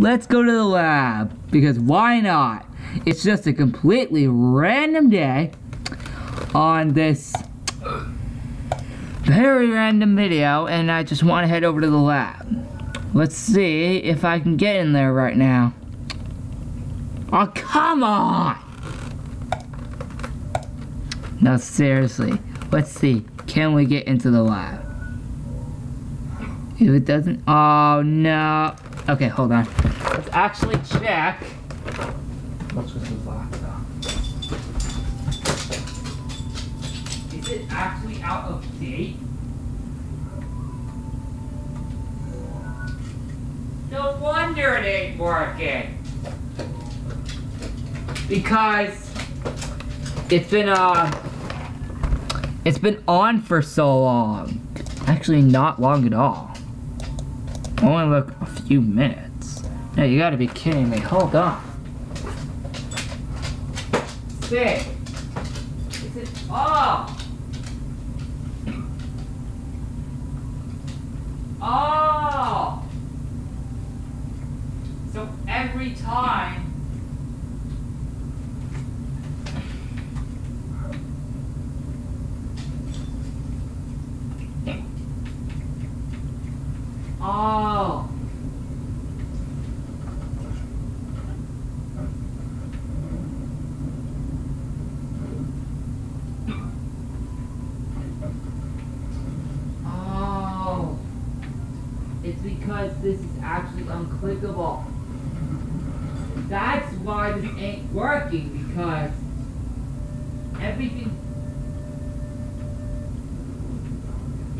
let's go to the lab. Because why not? It's just a completely random day on this very random video and I just want to head over to the lab. Let's see if I can get in there right now. Oh, come on! No, seriously. Let's see. Can we get into the lab? If it doesn't... Oh, no. Okay, hold on. Actually check. What's with the laptop? Is it actually out of date? No wonder it ain't working. Because it's been uh it's been on for so long. Actually not long at all. Only like a few minutes. No, you gotta be kidding me. Hold on. See. Is it oh Oh so every time Oh. Oh. It's because this is actually unclickable. That's why this ain't working because everything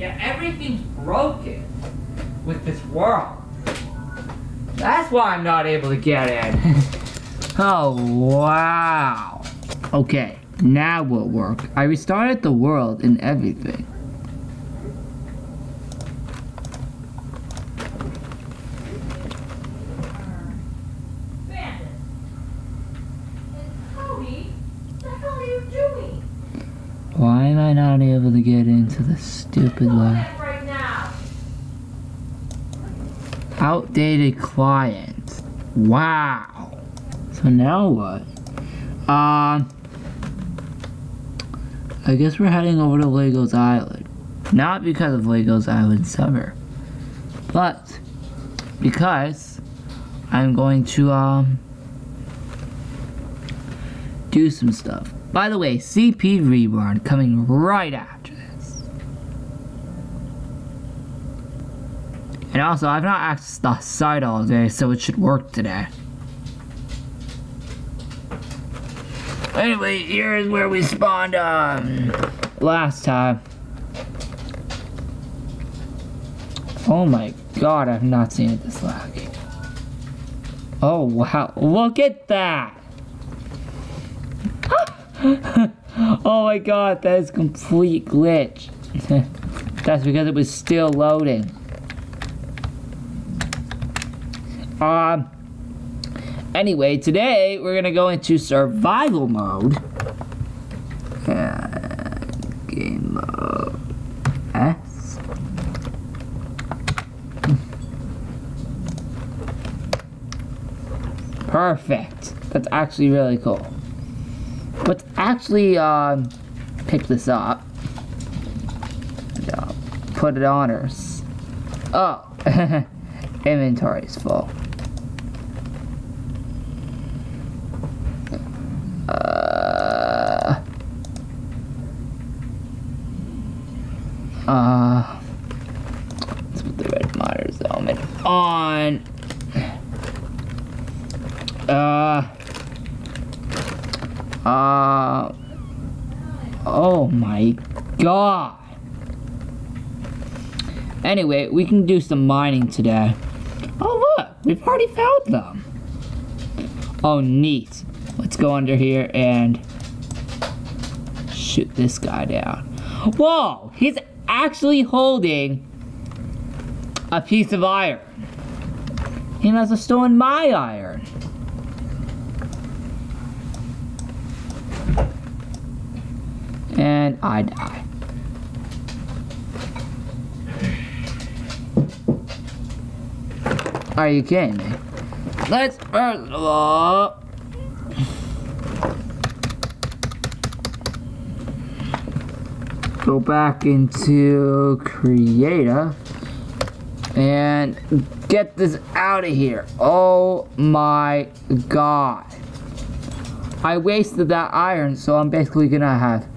Yeah, everything's broken with this world. That's why I'm not able to get in. oh, wow. Okay, now will work. I restarted the world and everything. Bandit. Cody, what the hell are you doing? Why am I not able to the stupid right. Outdated client. Wow. So now what? Um, I guess we're heading over to Lego's Island. Not because of Lego's Island Summer, but because I'm going to um do some stuff. By the way, CP Reborn coming right after this. And also, I've not accessed the site all day, so it should work today. Anyway, here's where we spawned um last time. Oh my god, I've not seen it this lag. Oh wow, look at that! oh my god, that is complete glitch. That's because it was still loading. Um. Anyway, today we're gonna go into survival mode. Uh, game mode S. Perfect. That's actually really cool. Let's actually um, pick this up. Uh, put it on us. Oh, inventory is full. Uh, uh, let's put the red monitor's element on. Uh, uh, oh my god. Anyway, we can do some mining today. Oh look, we've already found them. Oh neat. Let's go under here and shoot this guy down. Whoa, he's actually holding a piece of iron. He must have stolen my iron. And I die. Are you kidding me? let's first of all go back into Creator and get this out of here. Oh my god. I wasted that iron, so I'm basically gonna have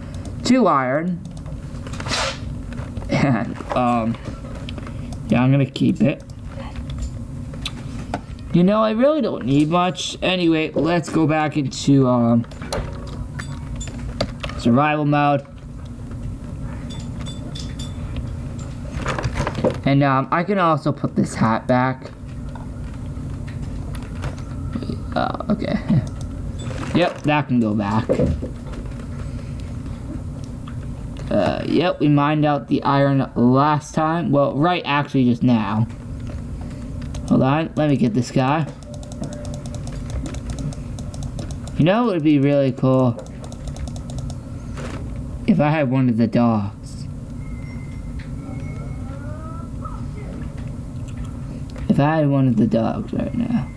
two iron. And, um, yeah, I'm gonna keep it. You know, I really don't need much. Anyway, let's go back into, um, survival mode. And, um, I can also put this hat back. Oh, okay. Yep, that can go back. Uh, yep, we mined out the iron last time. Well, right actually just now. Hold on, let me get this guy. You know it would be really cool? If I had one of the dogs. If I had one of the dogs right now.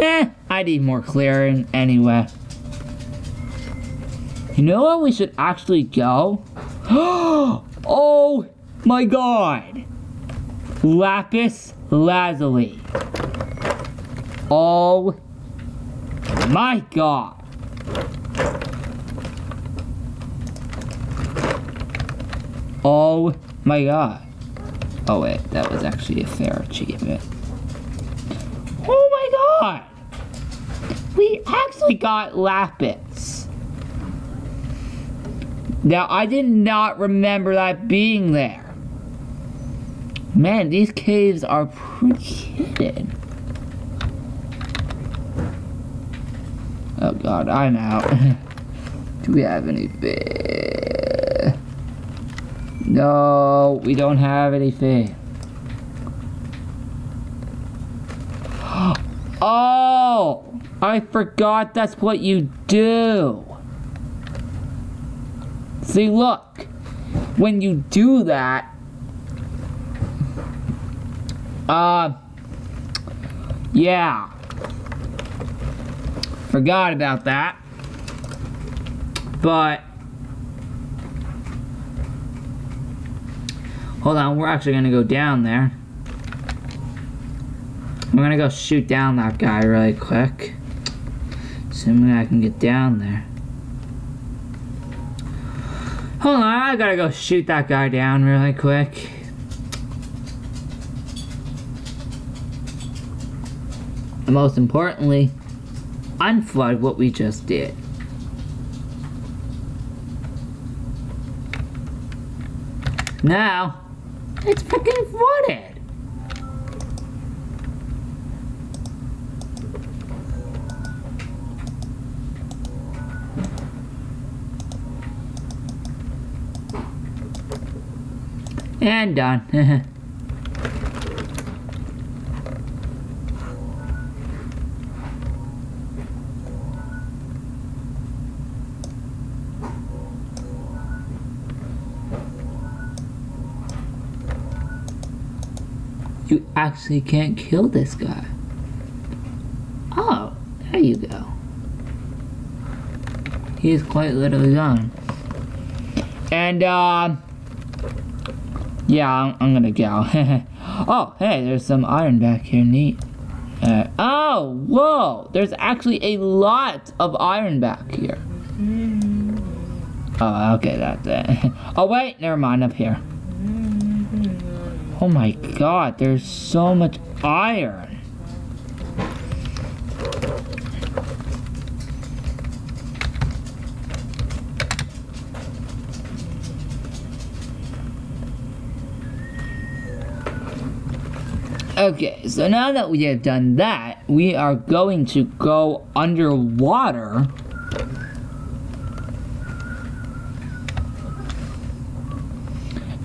Eh, Need more clearing anyway. You know where we should actually go? oh my god! Lapis Lazuli. Oh my god. Oh my god. Oh wait, that was actually a fair achievement. Oh my god! We actually got lapis. Now, I did not remember that being there. Man, these caves are pretty hidden. Oh god, I'm out. Do we have any fish? No, we don't have anything. Oh, I forgot that's what you do. See, look, when you do that, uh, yeah, forgot about that, but, hold on, we're actually gonna go down there. I'm gonna go shoot down that guy really quick. Assuming I can get down there. Hold on, I gotta go shoot that guy down really quick. And most importantly, unflood what we just did. Now, it's freaking flooded. And done. you actually can't kill this guy. Oh, there you go. He is quite literally gone. And, uh, yeah, I'm, I'm gonna go. oh, hey, there's some iron back here, neat. Uh, oh, whoa, there's actually a lot of iron back here. Oh, okay, that's it. oh, wait, never mind, up here. Oh my god, there's so much iron. Okay, so now that we have done that, we are going to go underwater.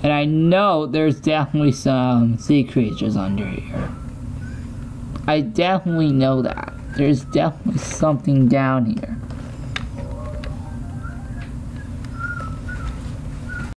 And I know there's definitely some sea creatures under here. I definitely know that. There's definitely something down here.